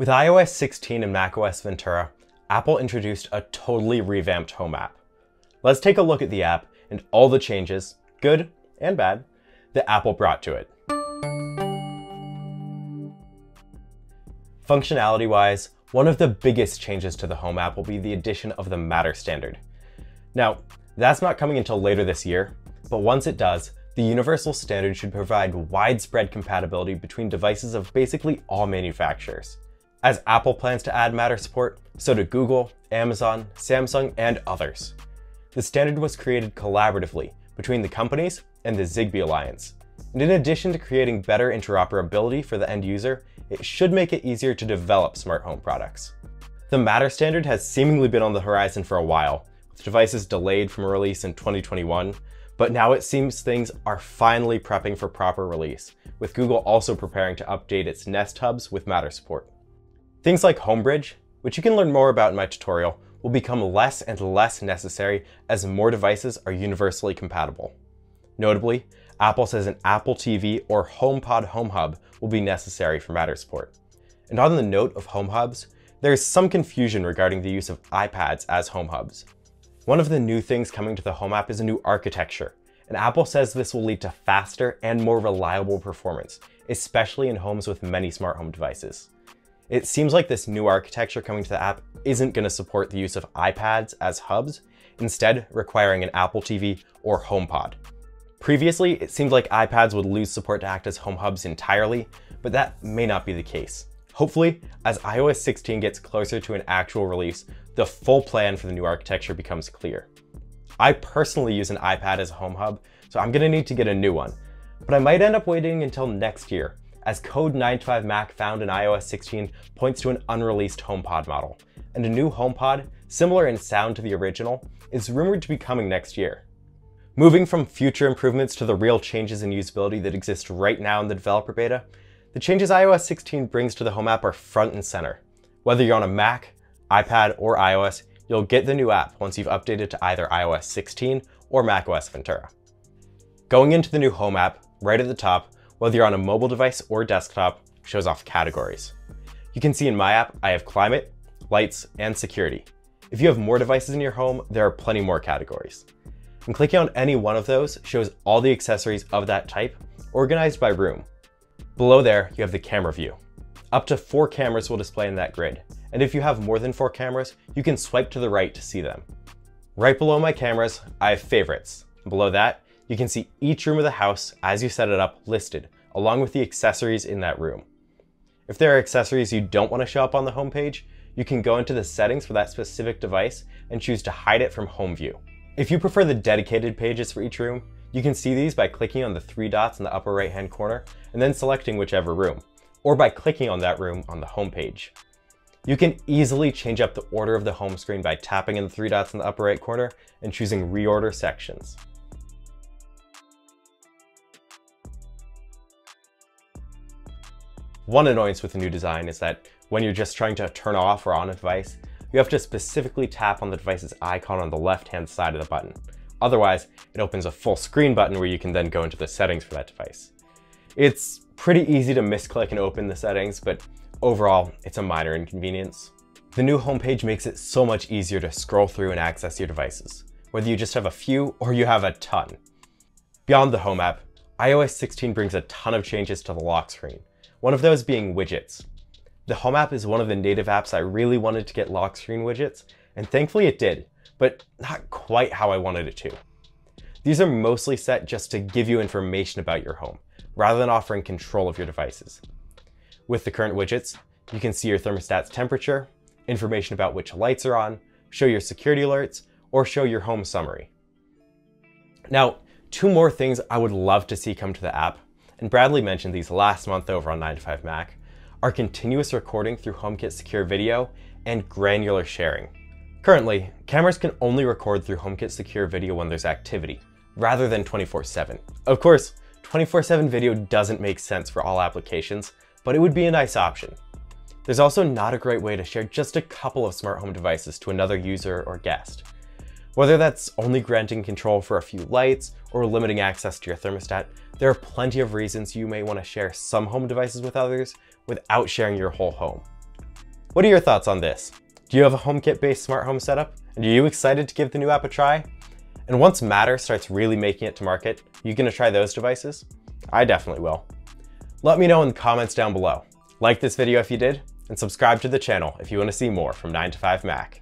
With iOS 16 and macOS Ventura, Apple introduced a totally revamped Home app. Let's take a look at the app and all the changes, good and bad, that Apple brought to it. Functionality-wise, one of the biggest changes to the Home app will be the addition of the Matter standard. Now, that's not coming until later this year, but once it does, the universal standard should provide widespread compatibility between devices of basically all manufacturers. As Apple plans to add Matter support, so do Google, Amazon, Samsung, and others. The standard was created collaboratively between the companies and the Zigbee Alliance. And in addition to creating better interoperability for the end user, it should make it easier to develop smart home products. The Matter standard has seemingly been on the horizon for a while, with devices delayed from a release in 2021, but now it seems things are finally prepping for proper release, with Google also preparing to update its Nest hubs with Matter support. Things like Homebridge, which you can learn more about in my tutorial, will become less and less necessary as more devices are universally compatible. Notably, Apple says an Apple TV or HomePod Home Hub will be necessary for Matter support. And on the note of home hubs, there is some confusion regarding the use of iPads as home hubs. One of the new things coming to the Home app is a new architecture, and Apple says this will lead to faster and more reliable performance, especially in homes with many smart home devices. It seems like this new architecture coming to the app isn't going to support the use of iPads as hubs, instead requiring an Apple TV or HomePod. Previously, it seemed like iPads would lose support to act as home hubs entirely, but that may not be the case. Hopefully, as iOS 16 gets closer to an actual release, the full plan for the new architecture becomes clear. I personally use an iPad as a home hub, so I'm gonna need to get a new one, but I might end up waiting until next year as Code 9to5Mac found in iOS 16 points to an unreleased HomePod model, and a new HomePod, similar in sound to the original, is rumored to be coming next year. Moving from future improvements to the real changes in usability that exist right now in the developer beta, the changes iOS 16 brings to the Home app are front and center. Whether you're on a Mac, iPad, or iOS, you'll get the new app once you've updated to either iOS 16 or macOS Ventura. Going into the new Home app, right at the top, whether you're on a mobile device or desktop, shows off categories. You can see in my app, I have climate, lights, and security. If you have more devices in your home, there are plenty more categories. And clicking on any one of those shows all the accessories of that type, organized by room. Below there, you have the camera view. Up to four cameras will display in that grid, and if you have more than four cameras, you can swipe to the right to see them. Right below my cameras, I have favorites. Below that, you can see each room of the house as you set it up listed, along with the accessories in that room. If there are accessories you don't want to show up on the home page, you can go into the settings for that specific device and choose to hide it from home view. If you prefer the dedicated pages for each room, you can see these by clicking on the three dots in the upper right hand corner and then selecting whichever room, or by clicking on that room on the home page. You can easily change up the order of the home screen by tapping in the three dots in the upper right corner and choosing reorder sections. One annoyance with the new design is that when you're just trying to turn off or on a device, you have to specifically tap on the device's icon on the left-hand side of the button. Otherwise, it opens a full screen button where you can then go into the settings for that device. It's pretty easy to misclick and open the settings, but overall, it's a minor inconvenience. The new homepage makes it so much easier to scroll through and access your devices, whether you just have a few or you have a ton. Beyond the Home app, iOS 16 brings a ton of changes to the lock screen, one of those being widgets. The Home app is one of the native apps I really wanted to get lock screen widgets, and thankfully it did, but not quite how I wanted it to. These are mostly set just to give you information about your home, rather than offering control of your devices. With the current widgets, you can see your thermostat's temperature, information about which lights are on, show your security alerts, or show your home summary. Now, two more things I would love to see come to the app and Bradley mentioned these last month over on 9to5Mac, are continuous recording through HomeKit Secure Video and granular sharing. Currently, cameras can only record through HomeKit Secure Video when there's activity, rather than 24-7. Of course, 24-7 video doesn't make sense for all applications, but it would be a nice option. There's also not a great way to share just a couple of smart home devices to another user or guest. Whether that's only granting control for a few lights or limiting access to your thermostat, there are plenty of reasons you may want to share some home devices with others without sharing your whole home. What are your thoughts on this? Do you have a HomeKit-based smart home setup? And are you excited to give the new app a try? And once Matter starts really making it to market, you gonna try those devices? I definitely will. Let me know in the comments down below. Like this video if you did, and subscribe to the channel if you wanna see more from 9to5Mac.